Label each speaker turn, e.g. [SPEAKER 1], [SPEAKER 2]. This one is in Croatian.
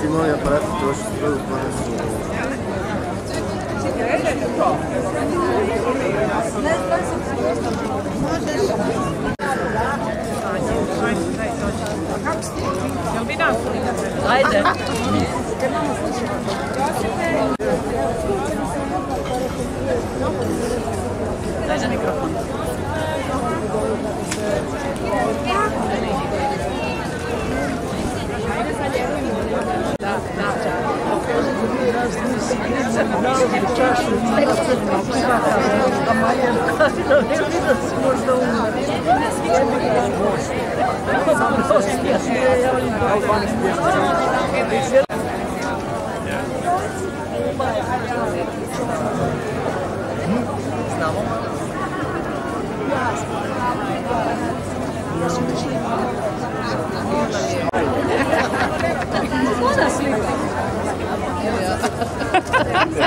[SPEAKER 1] ti novi aparati troši struju, pa ne su...
[SPEAKER 2] Ajde. Daj za mikrofon.
[SPEAKER 3] Znamo.